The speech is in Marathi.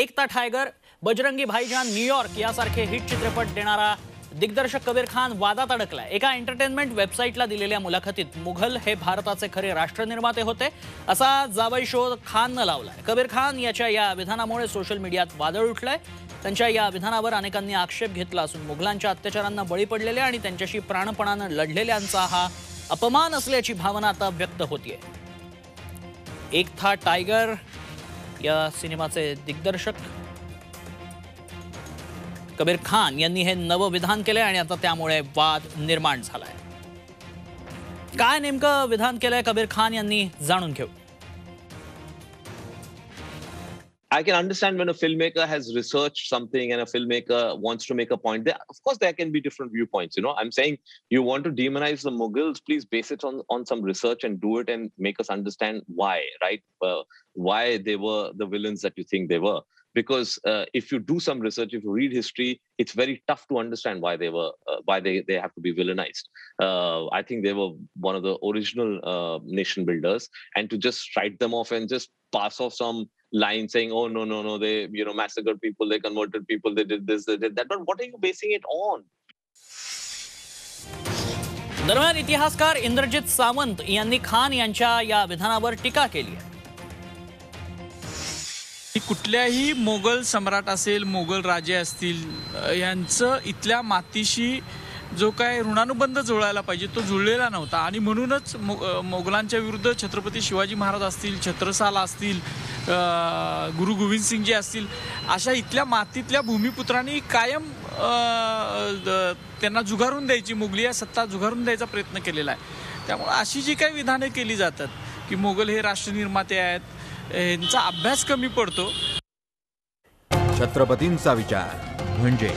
एकता टायगर बजरंगी भाईजान न्यूयॉर्क यासारखे हिट चित्रपट देणारा दिग्दर्शक कबीर खान वादात अडकलाय. एका एंटरटेनमेंट वेबसाईटला दिलेल्या मुलाखतीत मुघल हे भारताचे खरे राष्ट्रनिर्माते होते असा जावई शोध खाननं लावलाय. कबीर खान याच्या या विधानामुळे सोशल मीडियात वादळ उठलंय. त्यांच्या या विधानावर अनेकांनी आक्षेप घेतला असून मुघलांच्या अत्याचारांना बळी पडलेल्या आणि त्यांच्याशी प्राणपणानं लढलेल्यांचा हा अपमान असल्याची भावना आता व्यक्त होतीये. एकथा टायगर या सिनेमाचे दिग्दर्शक कबीर खान यांनी हे नवं विधान केलंय आणि आता त्यामुळे वाद निर्माण झालाय. काय नेमकं विधान केलंय कबीर खान यांनी जाणून घेऊ. I can understand when a filmmaker has researched something and a filmmaker wants to make a point. There, of course, there can be different viewpoints. You know, I'm saying you want to demonize the Mughals, please base it on on some research and do it and make us understand why, right? Uh, why they were the villains that you think they were. Because uh, if you do some research, if you read history, it's very tough to understand why they were uh, why they they have to be villainized. Uh, I think they were one of the original uh, nation builders, and to just write them off and just pass off some line saying, "Oh no, no, no, they you know massacred people, they converted people, they did this, they did that." But what are you basing it on? दरम्यान इतिहासकार इंद्रजित सावंत यांनी खान यांच्या या विधानावर टीका केली आहे की कुठल्याही मोगल सम्राट असेल मोगल राजे असतील अ, यांचं इथल्या मातीशी जो काय ऋणानुबंध जुळायला पाहिजे तो जुळलेला नव्हता आणि म्हणूनच मो अ, मोगलांच्या विरुद्ध छत्रपती शिवाजी महाराज असतील छत्रसाल असतील अ, गुरु गोविंद सिंगजी असतील अशा इथल्या मातीतल्या भूमिपुत्रांनी कायम त्यांना जुगारून द्यायची मुघलिया सत्ता जुगारून द्यायचा प्रयत्न केलेला आहे. त्यामुळे अशी जी काही विधानं केली जातात की मोगल हे राष्ट्रनिर्माते आहेत यांचा अभ्यास कमी पडतो. छत्रपतींचा विचार म्हणजे